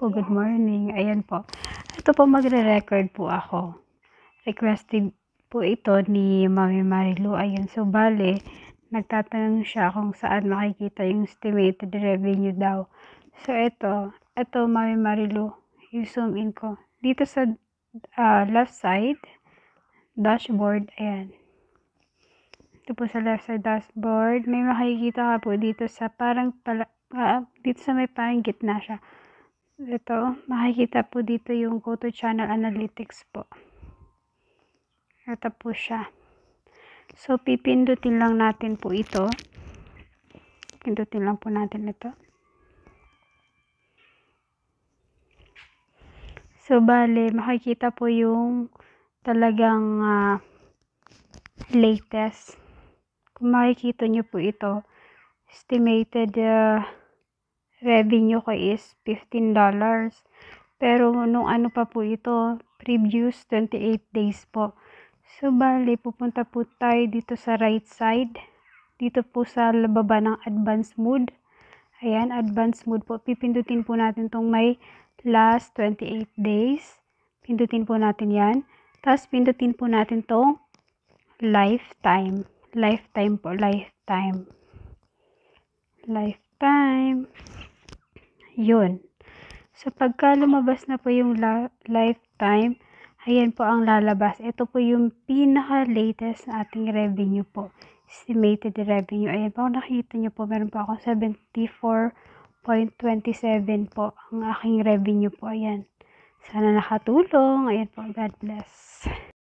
po, good morning. Ayan po. Ito po magre-record po ako. Requested po ito ni Mami Marilu. Ayan, so bale, nagtatanong siya kung saan makikita yung estimated revenue daw. So ito, ito Mami Marilu, yung zoom in ko. Dito sa uh, left side, dashboard, ayan. Ito po sa left side dashboard, may makikita ka po dito sa parang pala, uh, dito sa may parang gitna siya ito, makikita po dito yung go to channel analytics po. Ito po siya. So, pipindutin lang natin po ito. Pindutin lang po natin ito. So, bale, makikita po yung talagang uh, latest. Kung makikita nyo po ito, estimated uh, revenue ko is $15. Pero nung ano pa po ito, previous 28 days po. So, bali, pupunta po tayo dito sa right side. Dito po sa baba ng advanced mode. Ayan, advanced mode po. Pipindutin po natin tong may last 28 days. Pindutin po natin yan. Tapos, pindutin po natin tong lifetime. Lifetime po, lifetime. Lifetime. Yun. So, pagka lumabas na po yung lifetime, ayan po ang lalabas. Ito po yung pinaka-latest na ating revenue po. Estimated revenue. Ayan po, nakita nyo po, meron po ako 74.27 po ang aking revenue po. Ayan. Sana nakatulong. Ayan po, God bless.